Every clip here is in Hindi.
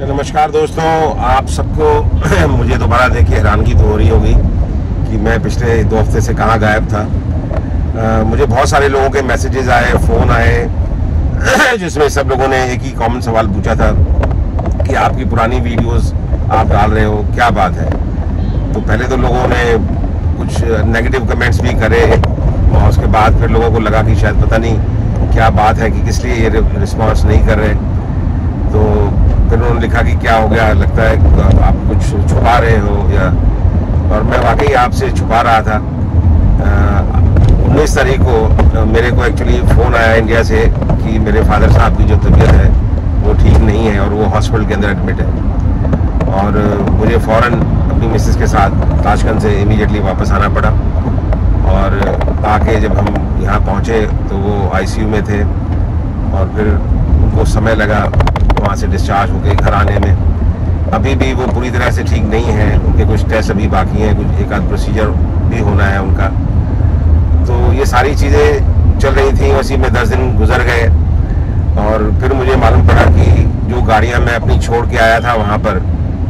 नमस्कार दोस्तों आप सबको मुझे दोबारा देखिए हैरानगी तो हो रही होगी कि मैं पिछले दो हफ़्ते से कहाँ गायब था। आ, मुझे बहुत सारे लोगों के मैसेजेस आए फ़ोन आए जिसमें सब लोगों ने एक ही कॉमन सवाल पूछा था कि आपकी पुरानी वीडियोस आप डाल रहे हो क्या बात है? तो पहले तो लोगों ने कुछ नेगेटिव कमेंट्स भी करे और उसके बाद फिर लोगों को लगा कि शायद पता नहीं क्या बात है कि किस लिए ये रिस्पॉन्स नहीं कर रहे। तो फिर उन्होंने लिखा कि क्या हो गया? लगता है आप कुछ छुपा रहे हो या और मैं वाकई आपसे छुपा रहा था। उन्नीस तारीख को मेरे को एक्चुअली फ़ोन आया इंडिया से कि मेरे फादर साहब की जो तबीयत है, वो ठीक नहीं है और वो हॉस्पिटल के अंदर एडमिट है। और मुझे फ़ौर अपनी मिसेस के साथ ताशकंद से इमीडिएटली वापस आना पड़ा। और, आके जब हम यहाँ पहुँचे तो वो आईसीयू में थे। और फिर उनको समय लगा। वहाँ से डिस्चार्ज होकर घर आने में। अभी भी वो पूरी तरह से ठीक नहीं है। उनके कुछ टेस्ट अभी बाकी हैं, कुछ एक आध प्रोसीजर भी होना है उनका। तो ये सारी चीज़ें चल रही थी उसी में दस दिन गुजर गए। और फिर मुझे मालूम पड़ा कि जो गाड़ियाँ मैं अपनी छोड़ के आया था वहाँ पर,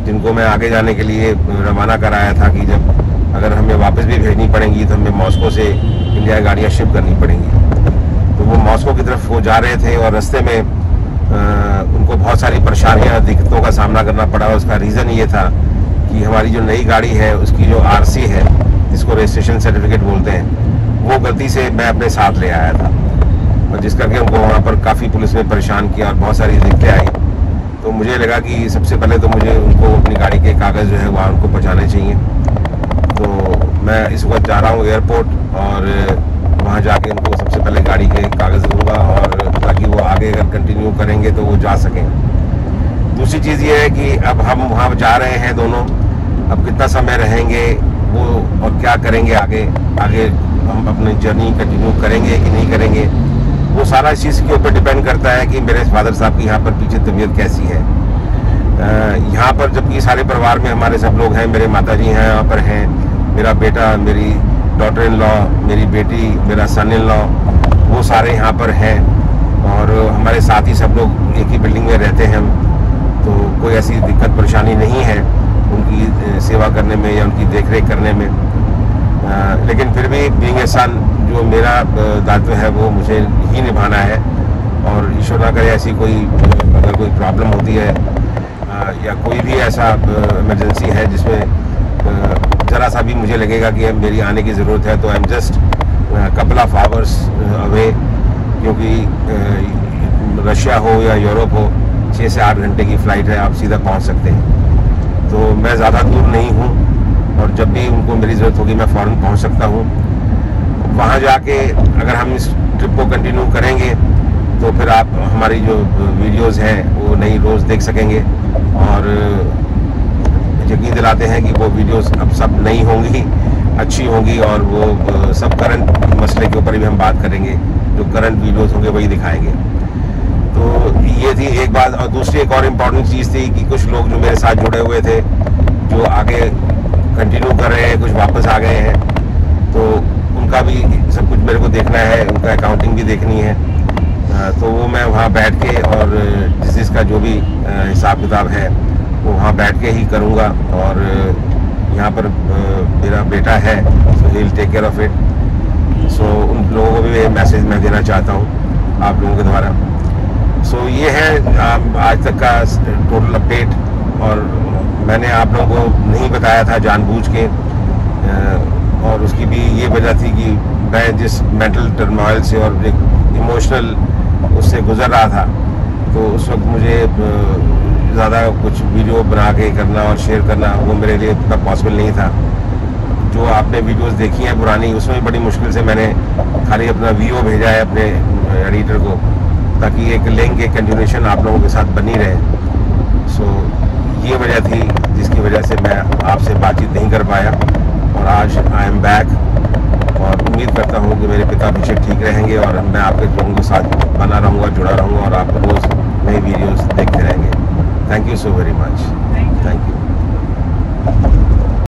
जिनको मैं आगे जाने के लिए रवाना कराया था कि जब अगर हमें वापस भी भेजनी पड़ेंगी तो हमें मॉस्को से इंडिया गाड़ियाँ शिफ्ट करनी पड़ेंगी। तो वो मॉस्को की तरफ़ वो जा रहे थे और रस्ते में उनको बहुत सारी परेशानियाँ, दिक्कतों का सामना करना पड़ा। उसका रीज़न ये था कि हमारी जो नई गाड़ी है, उसकी जो आरसी है, जिसको रजिस्ट्रेशन सर्टिफिकेट बोलते हैं, वो गलती से मैं अपने साथ ले आया था। और जिस करके उनको वहाँ पर काफ़ी पुलिस ने परेशान किया और बहुत सारी दिक्कतें आई। तो मुझे लगा कि सबसे पहले तो मुझे उनको अपनी गाड़ी के कागज़ जो है, वहाँ उनको पहुँचाने चाहिए। तो मैं इस वक्त जा रहा हूँ एयरपोर्ट और वहाँ जाके उनको सबसे पहले गाड़ी के कागज़ दूँगा और ताकि वो आगे अगर कंटिन्यू करेंगे तो वो जा सकें दूसरी चीज़ ये है कि अब हम वहाँ जा रहे हैं दोनों, अब कितना समय रहेंगे, वो और क्या करेंगे आगे? आगे हम अपनी जर्नी कंटिन्यू करेंगे कि नहीं करेंगे? वो सारा इस चीज़ के ऊपर डिपेंड करता है कि मेरे फादर साहब की यहाँ पर पीछे तबीयत कैसी है। यहाँ पर जबकि सारे परिवार में हमारे सब लोग हैं, मेरे माता जी हैं, यहाँ पर हैं, मेरा बेटा, मेरी डॉटर इन लॉ मेरी बेटी, मेरा सन इन लॉ वो सारे यहाँ पर हैं। और हमारे साथ ही सब लोग एक ही बिल्डिंग में रहते हैं हम। तो कोई ऐसी दिक्कत परेशानी नहीं है उनकी सेवा करने में या उनकी देखरेख करने में। आ, लेकिन फिर भी बींग ए सन जो मेरा दायित्व है वो मुझे ही निभाना है। और ईश्वर ना करे ऐसी कोई अगर कोई प्रॉब्लम होती है आ, या कोई भी ऐसा इमरजेंसी है जिसमें ज़रा सा भी मुझे लगेगा कि मेरी आने की ज़रूरत है तो I am just couple of hours away क्योंकि रशिया हो या यूरोप हो छः से आठ घंटे की फ़्लाइट है, आप सीधा पहुँच सकते हैं। तो मैं ज़्यादा दूर नहीं हूँ और जब भी उनको मेरी ज़रूरत होगी, मैं फ़ौर पहुँच सकता हूँ। वहाँ जाके अगर हम इस ट्रिप को कंटिन्यू करेंगे तो फिर आप हमारी जो वीडियोस हैं, वो नई रोज़ देख सकेंगे और यकीन दिलाते हैं कि वो वीडियोस अब सब नई होंगी, अच्छी होंगी और वो सब करंट मसले के ऊपर भी हम बात करेंगे। जो करंट वीडियोस होंगे वही दिखाएँगे। तो ये थी एक बात, और दूसरी एक और इंपॉर्टेंट चीज़ थी कि कुछ लोग जो मेरे साथ जुड़े हुए थे, जो आगे कंटिन्यू कर रहे हैं, कुछ वापस आ गए हैं तो उनका भी सब कुछ मेरे को देखना है, उनका अकाउंटिंग भी देखनी है। तो वो मैं वहाँ बैठ के और जिस जिसका जो भी हिसाब किताब है, वो वहाँ बैठ के ही करूँगा। और यहाँ पर मेरा बेटा है so he take care of it so so, उन लोगों को भी मैसेज मैं देना चाहता हूँ आप लोगों के द्वारा। सो so, ये है आज तक का टोटल अपडेट और मैंने आप लोगों को नहीं बताया था जानबूझ के और उसकी भी ये वजह थी कि मैं जिस मेंटल टर्मोइल से और एक इमोशनल उससे गुजर रहा था तो उस वक्त मुझे ज़्यादा कुछ वीडियो बना के करना और शेयर करना वो मेरे लिए इतना पॉसिबल नहीं था। जो आपने वीडियोस देखी हैं पुरानी उसमें भी बड़ी मुश्किल से मैंने खाली अपना वीओ भेजा है अपने एडिटर को ताकि एक लिंक एक कंटिन्यूशन आप लोगों के साथ बनी रहे सो ये वजह थी जिसकी वजह से मैं आपसे बातचीत नहीं कर पाया और आज आई एम बैक और उम्मीद करता हूँ कि मेरे पिता अभिषेक ठीक रहेंगे और मैं आपके लोगों के साथ बना रहूँगा जुड़ा रहूँगा और आप रोज़ नई वीडियोज़ देखते रहेंगे Thank you so very much. Thank you.